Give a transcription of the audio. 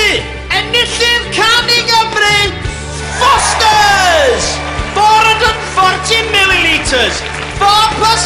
and this is i Fosters! 440 millilitres, 4%!